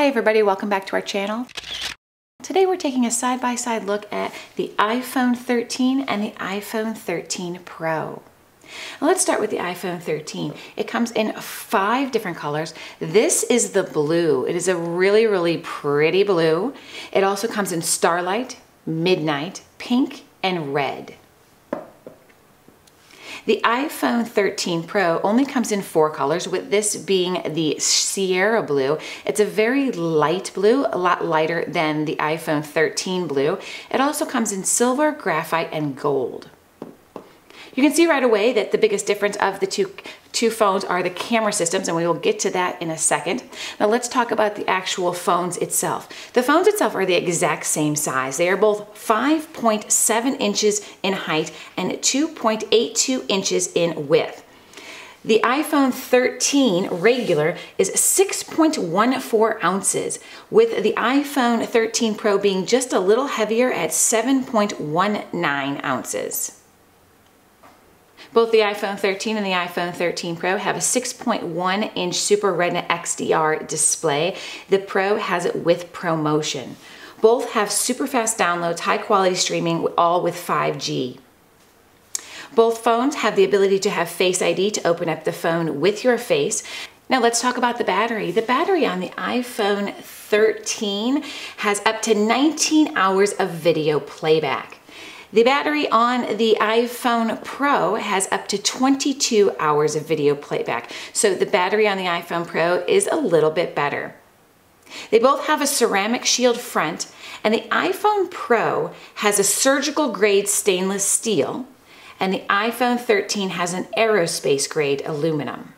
Hi everybody, welcome back to our channel. Today we're taking a side-by-side -side look at the iPhone 13 and the iPhone 13 Pro. Let's start with the iPhone 13. It comes in five different colors. This is the blue. It is a really, really pretty blue. It also comes in Starlight, Midnight, Pink, and Red. The iPhone 13 Pro only comes in four colors, with this being the Sierra Blue. It's a very light blue, a lot lighter than the iPhone 13 Blue. It also comes in silver, graphite, and gold. You can see right away that the biggest difference of the two, two phones are the camera systems, and we will get to that in a second. Now let's talk about the actual phones itself. The phones itself are the exact same size. They are both 5.7 inches in height and 2.82 inches in width. The iPhone 13 regular is 6.14 ounces, with the iPhone 13 Pro being just a little heavier at 7.19 ounces. Both the iPhone 13 and the iPhone 13 Pro have a 6.1 inch Super Retina XDR display. The Pro has it with ProMotion. Both have super fast downloads, high quality streaming, all with 5G. Both phones have the ability to have Face ID to open up the phone with your face. Now let's talk about the battery. The battery on the iPhone 13 has up to 19 hours of video playback. The battery on the iPhone Pro has up to 22 hours of video playback. So the battery on the iPhone Pro is a little bit better. They both have a ceramic shield front and the iPhone Pro has a surgical grade stainless steel and the iPhone 13 has an aerospace grade aluminum.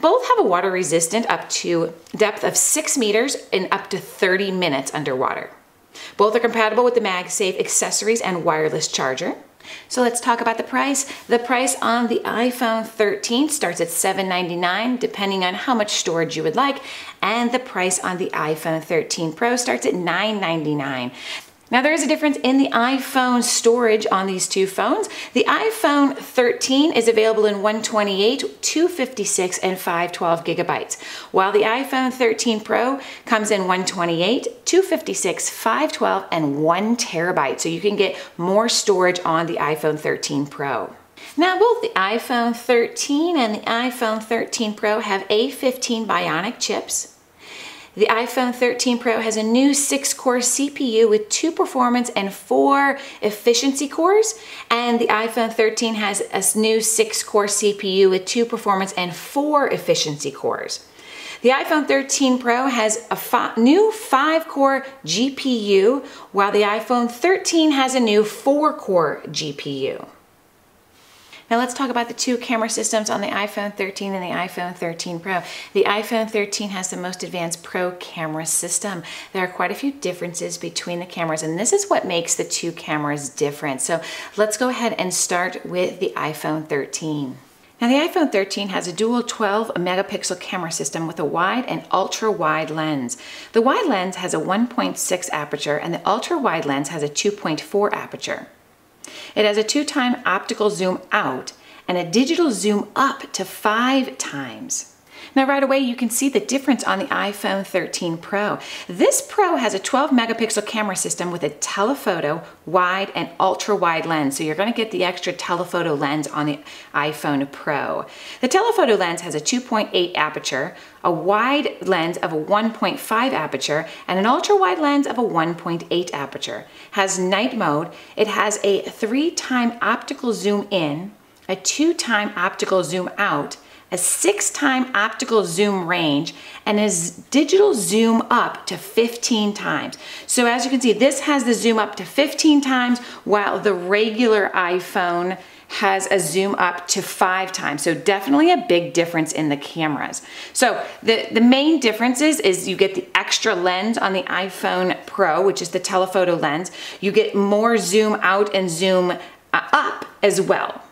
Both have a water resistant up to depth of six meters and up to 30 minutes underwater. Both are compatible with the MagSafe accessories and wireless charger. So let's talk about the price. The price on the iPhone 13 starts at 799 depending on how much storage you would like and the price on the iPhone 13 Pro starts at $999. Now there is a difference in the iPhone storage on these two phones. The iPhone 13 is available in 128, 256, and 512 gigabytes, while the iPhone 13 Pro comes in 128, 256, 512, and 1 terabyte. So you can get more storage on the iPhone 13 Pro. Now both the iPhone 13 and the iPhone 13 Pro have A15 Bionic chips, the iPhone 13 Pro has a new six core CPU with two performance and four efficiency cores. And the iPhone 13 has a new six core CPU with two performance and four efficiency cores. The iPhone 13 Pro has a fi new 5-core GPU, while the iPhone 13 has a new 4-core GPU. Now let's talk about the two camera systems on the iPhone 13 and the iPhone 13 Pro. The iPhone 13 has the most advanced Pro camera system. There are quite a few differences between the cameras and this is what makes the two cameras different. So let's go ahead and start with the iPhone 13. Now the iPhone 13 has a dual 12 megapixel camera system with a wide and ultra wide lens. The wide lens has a 1.6 aperture and the ultra wide lens has a 2.4 aperture. It has a two-time optical zoom out and a digital zoom up to five times. Now right away you can see the difference on the iPhone 13 Pro. This Pro has a 12 megapixel camera system with a telephoto, wide and ultra wide lens. So you're gonna get the extra telephoto lens on the iPhone Pro. The telephoto lens has a 2.8 aperture, a wide lens of a 1.5 aperture, and an ultra wide lens of a 1.8 aperture. Has night mode. It has a three time optical zoom in, a two time optical zoom out, a six time optical zoom range and a digital zoom up to 15 times. So as you can see, this has the zoom up to 15 times while the regular iPhone has a zoom up to five times. So definitely a big difference in the cameras. So the, the main differences is you get the extra lens on the iPhone Pro, which is the telephoto lens. You get more zoom out and zoom uh, up as well.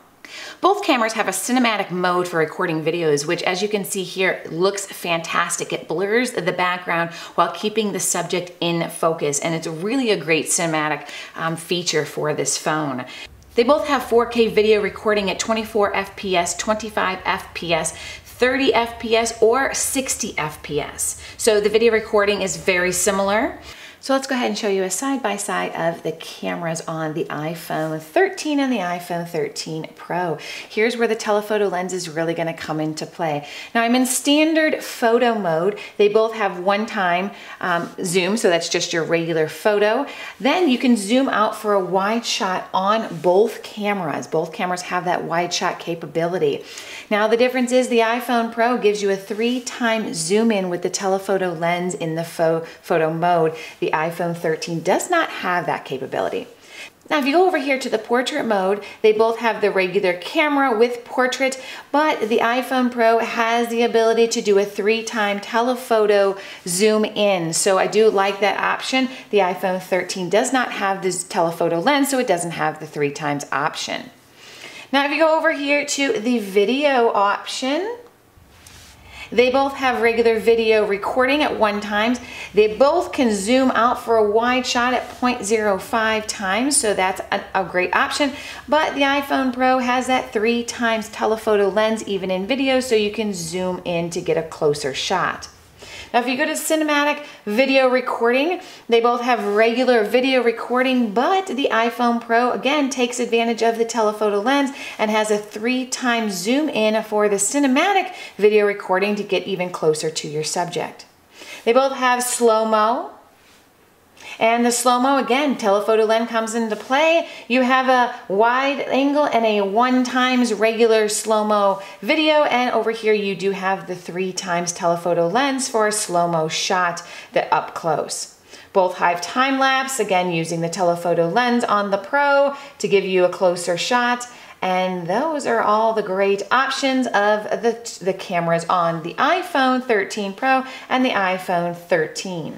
Both cameras have a cinematic mode for recording videos, which as you can see here, looks fantastic. It blurs the background while keeping the subject in focus, and it's really a great cinematic um, feature for this phone. They both have 4K video recording at 24 FPS, 25 FPS, 30 FPS or 60 FPS. So the video recording is very similar. So let's go ahead and show you a side-by-side -side of the cameras on the iPhone 13 and the iPhone 13 Pro. Here's where the telephoto lens is really gonna come into play. Now I'm in standard photo mode. They both have one-time um, zoom, so that's just your regular photo. Then you can zoom out for a wide shot on both cameras. Both cameras have that wide shot capability. Now the difference is the iPhone Pro gives you a three time zoom in with the telephoto lens in the photo mode. The iPhone 13 does not have that capability. Now, if you go over here to the portrait mode, they both have the regular camera with portrait, but the iPhone Pro has the ability to do a three-time telephoto zoom in. So I do like that option. The iPhone 13 does not have this telephoto lens, so it doesn't have the three times option. Now, if you go over here to the video option, they both have regular video recording at one times. They both can zoom out for a wide shot at 0.05 times, so that's a, a great option. But the iPhone Pro has that three times telephoto lens even in video, so you can zoom in to get a closer shot. Now, if you go to cinematic video recording, they both have regular video recording, but the iPhone Pro, again, takes advantage of the telephoto lens and has a three times zoom in for the cinematic video recording to get even closer to your subject. They both have slow-mo, and the slow-mo, again, telephoto lens comes into play. You have a wide angle and a one times regular slow-mo video. And over here, you do have the three times telephoto lens for a slow-mo shot that up close. Both have time lapse, again, using the telephoto lens on the Pro to give you a closer shot. And those are all the great options of the, the cameras on the iPhone 13 Pro and the iPhone 13.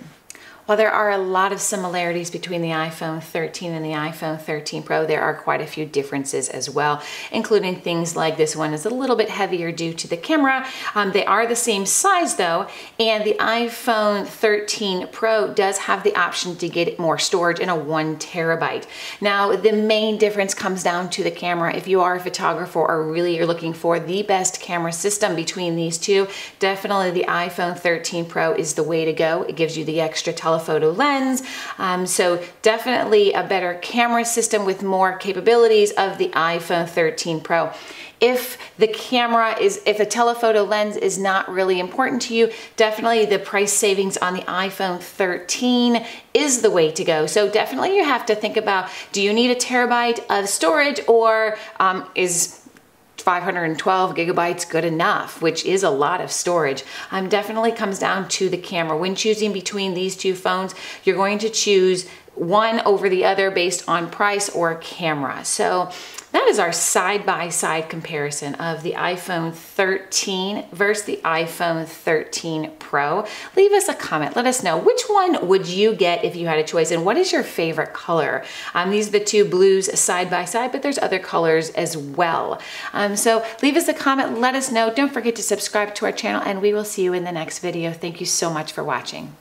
While there are a lot of similarities between the iPhone 13 and the iPhone 13 Pro, there are quite a few differences as well, including things like this one is a little bit heavier due to the camera. Um, they are the same size though, and the iPhone 13 Pro does have the option to get more storage in a one terabyte. Now, the main difference comes down to the camera. If you are a photographer or really you're looking for the best camera system between these two, definitely the iPhone 13 Pro is the way to go. It gives you the extra telephone telephoto lens. Um, so definitely a better camera system with more capabilities of the iPhone 13 Pro. If the camera is, if a telephoto lens is not really important to you, definitely the price savings on the iPhone 13 is the way to go. So definitely you have to think about, do you need a terabyte of storage or um, is 512 gigabytes good enough, which is a lot of storage. Um, definitely comes down to the camera. When choosing between these two phones, you're going to choose one over the other based on price or camera. So that is our side-by-side -side comparison of the iPhone 13 versus the iPhone 13 Pro. Leave us a comment. Let us know which one would you get if you had a choice and what is your favorite color? Um, these are the two blues side-by-side, -side, but there's other colors as well. Um, so leave us a comment. Let us know. Don't forget to subscribe to our channel and we will see you in the next video. Thank you so much for watching.